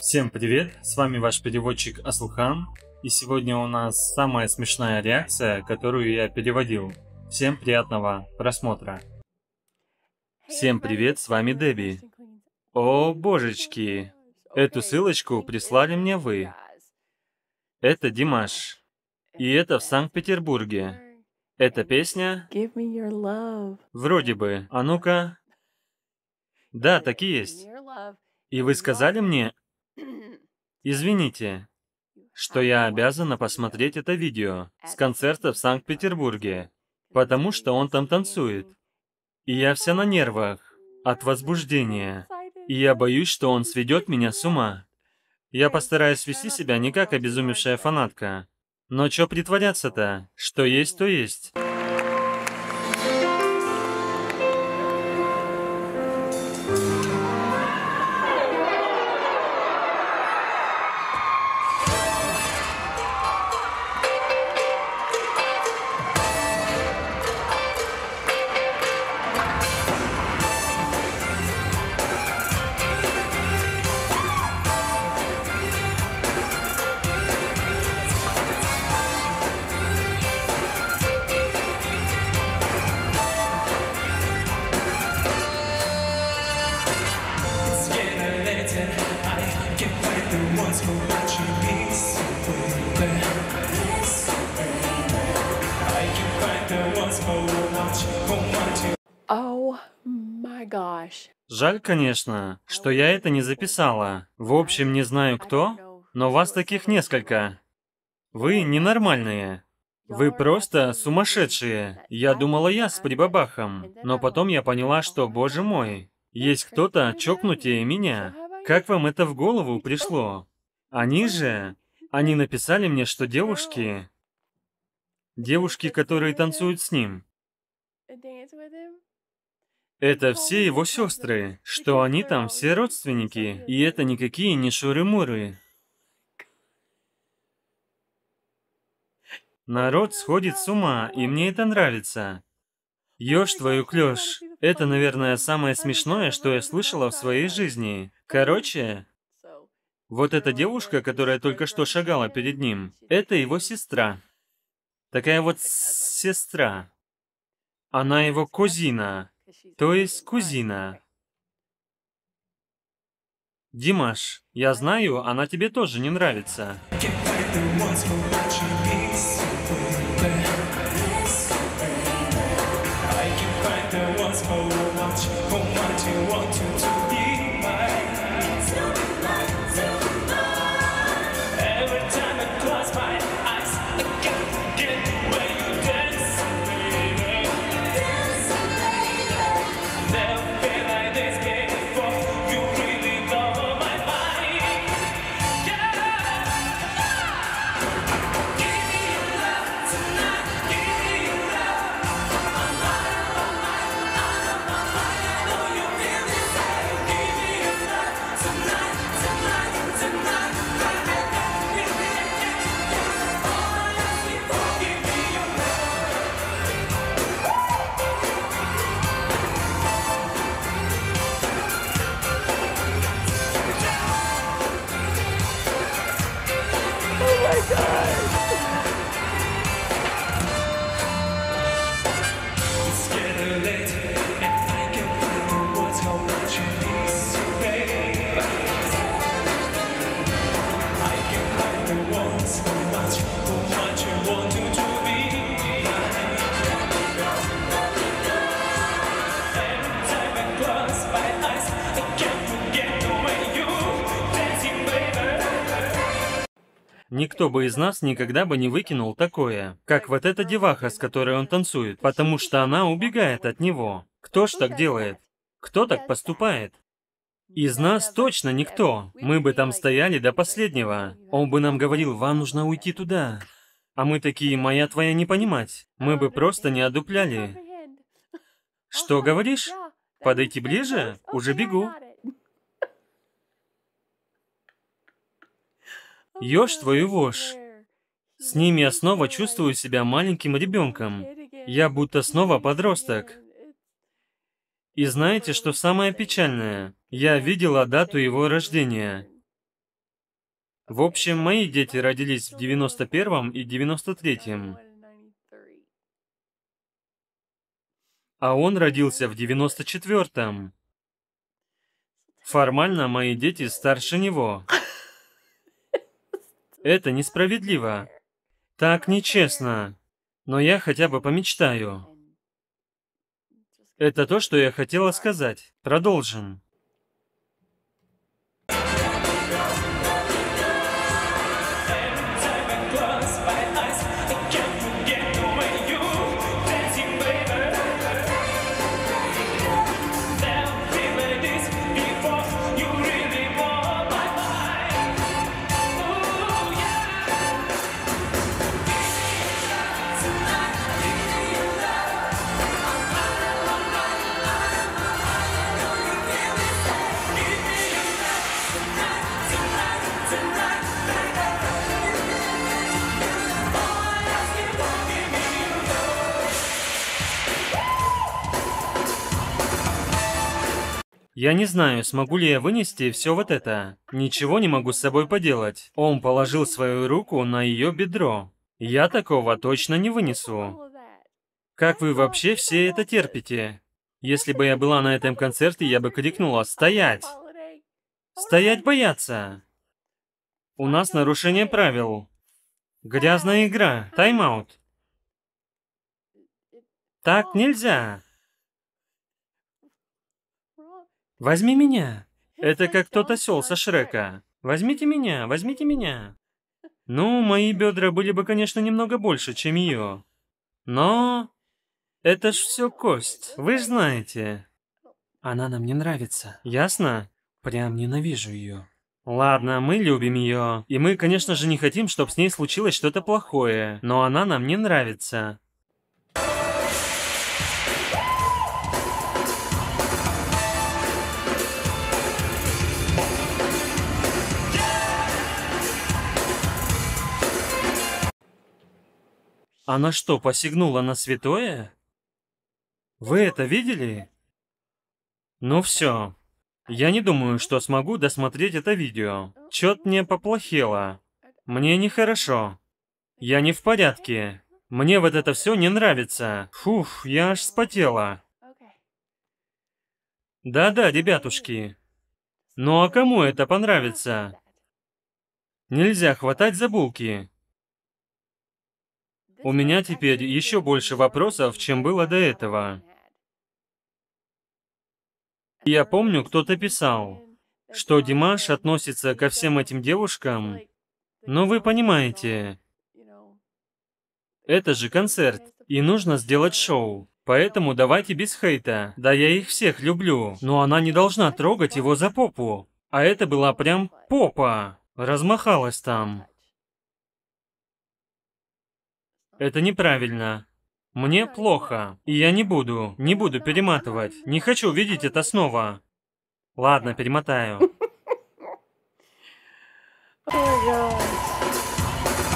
Всем привет, с вами ваш переводчик Аслхан, и сегодня у нас самая смешная реакция, которую я переводил. Всем приятного просмотра. Всем привет, с вами Дебби. О, божечки, эту ссылочку прислали мне вы. Это Димаш. И это в Санкт-Петербурге. Эта песня... Вроде бы. А ну-ка. Да, так и есть. И вы сказали мне... Извините, что я обязана посмотреть это видео с концерта в Санкт-Петербурге, потому что он там танцует. И я вся на нервах от возбуждения. И я боюсь, что он сведет меня с ума. Я постараюсь вести себя не как обезумевшая фанатка. Но чё притворяться-то? Что есть, то есть. Жаль, конечно, что я это не записала. В общем, не знаю кто, но вас таких несколько. Вы ненормальные. Вы просто сумасшедшие. Я думала я с прибабахом, но потом я поняла, что, боже мой, есть кто-то чокнутее меня. Как вам это в голову пришло? Они же... Они написали мне, что девушки... Девушки, которые танцуют с ним. Это все его сестры, что они там все родственники, и это никакие не шуры-муры. Народ сходит с ума, и мне это нравится. Ёж твою клёш. Это, наверное, самое смешное, что я слышала в своей жизни. Короче, вот эта девушка, которая только что шагала перед ним, это его сестра. Такая вот сестра. Она его кузина. То есть кузина. Димаш, я знаю, она тебе тоже не нравится. Никто бы из нас никогда бы не выкинул такое, как вот эта деваха, с которой он танцует, потому что она убегает от него. Кто ж так делает? Кто так поступает? Из нас точно никто. Мы бы там стояли до последнего. Он бы нам говорил, вам нужно уйти туда. А мы такие, моя твоя не понимать. Мы бы просто не одупляли. Что говоришь? Подойти ближе? Уже бегу. Ёж твою вошь. С ними я снова чувствую себя маленьким ребенком. Я будто снова подросток. И знаете, что самое печальное? Я видела дату его рождения. В общем, мои дети родились в 91-м и 93-м. А он родился в 94-м. Формально мои дети старше него. Это несправедливо. Так нечестно. Но я хотя бы помечтаю. Это то, что я хотела сказать. Продолжим. Я не знаю, смогу ли я вынести все вот это. Ничего не могу с собой поделать. Он положил свою руку на ее бедро. Я такого точно не вынесу. Как вы вообще все это терпите? Если бы я была на этом концерте, я бы крикнула «Стоять!» Стоять бояться! У нас нарушение правил. Грязная игра. Тайм-аут. Так нельзя. Возьми меня. Это как тот осел со Шрека. Возьмите меня, возьмите меня. Ну, мои бедра были бы, конечно, немного больше, чем ее. Но... Это ж все кость, вы знаете. Она нам не нравится. Ясно? Прям ненавижу ее. Ладно, мы любим ее. И мы, конечно же, не хотим, чтобы с ней случилось что-то плохое. Но она нам не нравится. Она что, посягнула на святое? Вы это видели? Ну все. Я не думаю, что смогу досмотреть это видео. Чет мне поплохело. Мне нехорошо. Я не в порядке. Мне вот это все не нравится. Фух, я аж спотела. Да-да, ребятушки. Ну а кому это понравится? Нельзя хватать за булки. У меня теперь еще больше вопросов, чем было до этого. Я помню, кто-то писал, что Димаш относится ко всем этим девушкам, но вы понимаете, это же концерт, и нужно сделать шоу. Поэтому давайте без хейта. Да я их всех люблю, но она не должна трогать его за попу. А это была прям попа. Размахалась там. Это неправильно. Мне плохо, и я не буду, не буду перематывать. Не хочу видеть это снова. Ладно, перемотаю.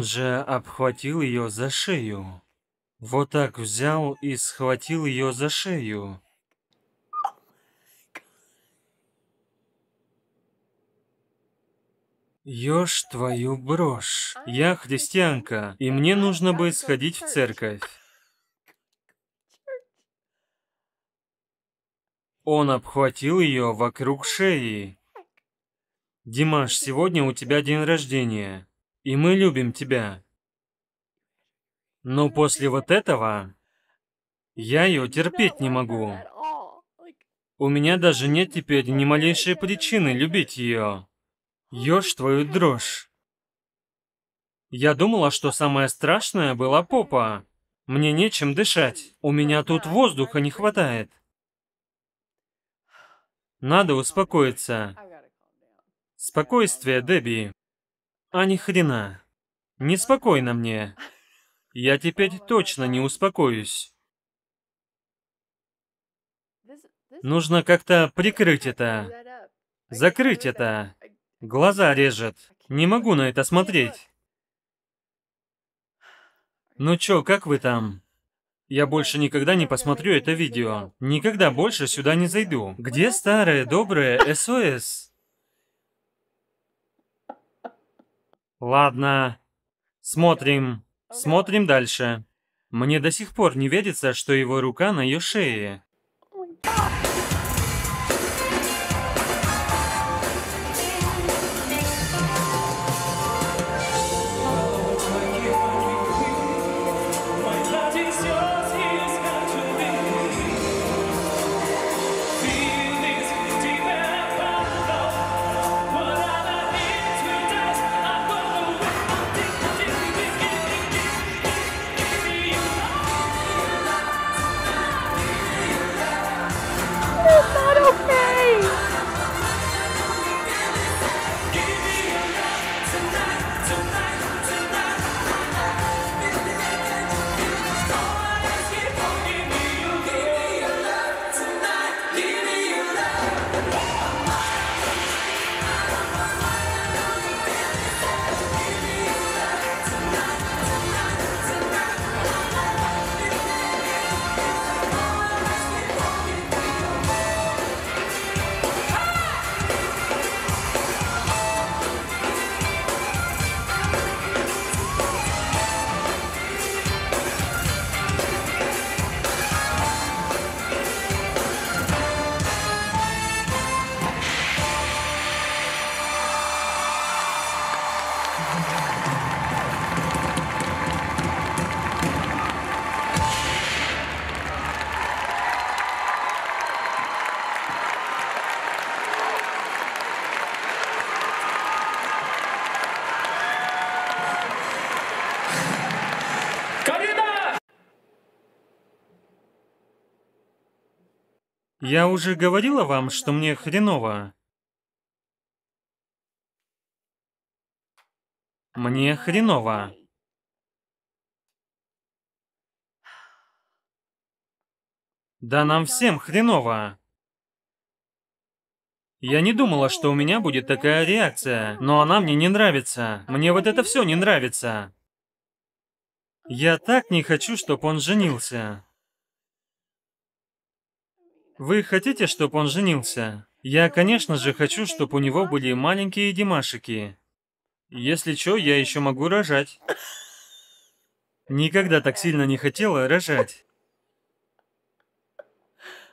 Он же обхватил ее за шею. Вот так взял и схватил ее за шею. Ешь твою брошь. Я христианка, и мне нужно бы сходить в церковь. Он обхватил ее вокруг шеи. Димаш, сегодня у тебя день рождения. И мы любим тебя. Но после вот этого я ее терпеть не могу. У меня даже нет теперь ни малейшей причины любить ее. Ешь твою дрожь. Я думала, что самое страшное была попа. Мне нечем дышать. У меня тут воздуха не хватает. Надо успокоиться. Спокойствие, Дебби. А ни хрена. Неспокойно мне. Я теперь точно не успокоюсь. Нужно как-то прикрыть это. Закрыть это. Глаза режет. Не могу на это смотреть. Ну чё, как вы там? Я больше никогда не посмотрю это видео. Никогда больше сюда не зайду. Где старое, доброе СОС? Ладно. Смотрим. Смотрим дальше. Мне до сих пор не верится, что его рука на ее шее. It's Я уже говорила вам, что мне хреново. Мне хреново. Да нам всем хреново. Я не думала, что у меня будет такая реакция, но она мне не нравится. Мне вот это все не нравится. Я так не хочу, чтобы он женился. Вы хотите, чтобы он женился? Я, конечно же, хочу, чтобы у него были маленькие Димашики. Если что, я еще могу рожать. Никогда так сильно не хотела рожать.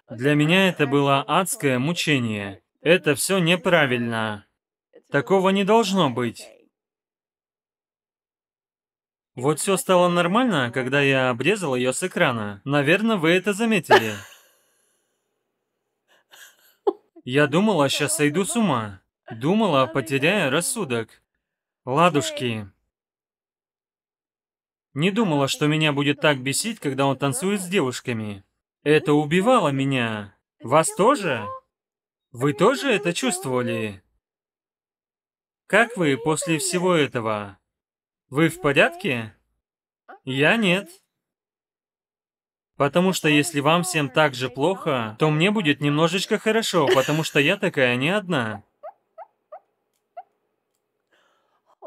Для меня это было адское мучение. Это все неправильно. Такого не должно быть. Вот все стало нормально, когда я обрезал ее с экрана. Наверное, вы это заметили. Я думала, сейчас сойду с ума. Думала, потеряю рассудок. Ладушки. Не думала, что меня будет так бесить, когда он танцует с девушками. Это убивало меня. Вас тоже? Вы тоже это чувствовали? Как вы после всего этого? Вы в порядке? Я нет. Потому что если вам всем так же плохо, то мне будет немножечко хорошо, потому что я такая не одна.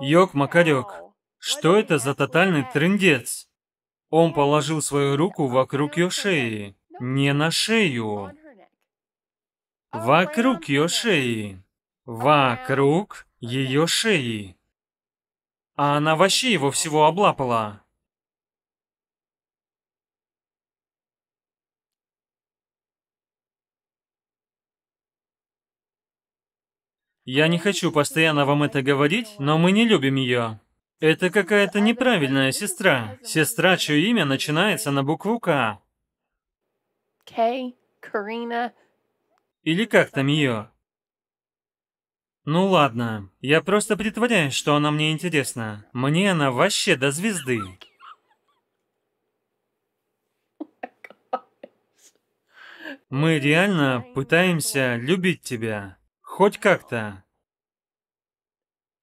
Ёк-макарёк, что это за тотальный трындец? Он положил свою руку вокруг ее шеи. Не на шею. Вокруг ее шеи. Вокруг ее шеи. А она вообще его всего облапала. Я не хочу постоянно вам это говорить, но мы не любим ее. Это какая-то неправильная сестра. Сестра, чье имя начинается на букву К. Kay, Karina, Или как там ее? Ну ладно, я просто притворяюсь, что она мне интересна. Мне она вообще до звезды. Мы реально пытаемся любить тебя. Хоть как-то.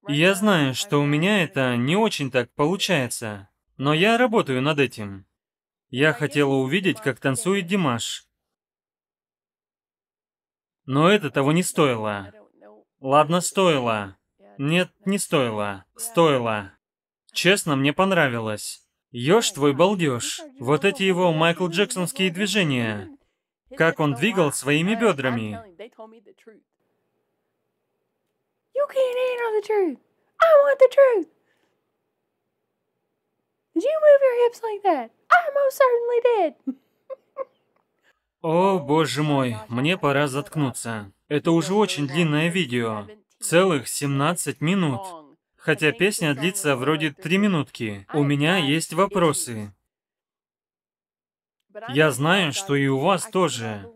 Я знаю, что у меня это не очень так получается. Но я работаю над этим. Я хотела увидеть, как танцует Димаш. Но это того не стоило. Ладно, стоило. Нет, не стоило. Стоило. Честно, мне понравилось. Ёж твой балдеж. Вот эти его Майкл Джексонские движения. Как он двигал своими бедрами. You can't handle the truth. I want the truth. Did you move your hips like that? I most certainly did. О, боже мой, мне пора заткнуться. Это уже очень длинное видео. Целых 17 минут. Хотя песня длится вроде 3 минутки. У меня есть вопросы. Я знаю, что и у вас тоже.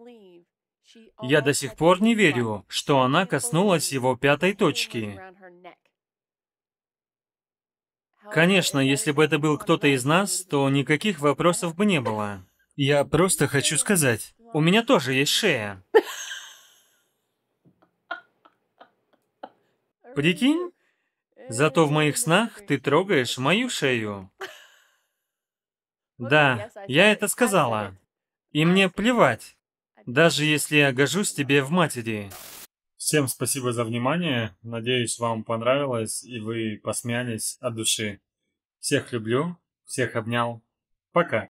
Я до сих пор не верю, что она коснулась его пятой точки. Конечно, если бы это был кто-то из нас, то никаких вопросов бы не было. Я просто хочу сказать, у меня тоже есть шея. Прикинь? Зато в моих снах ты трогаешь мою шею. Да, я это сказала. И мне плевать, даже если я гожусь тебе в матери. Всем спасибо за внимание. Надеюсь, вам понравилось и вы посмеялись от души. Всех люблю, всех обнял. Пока.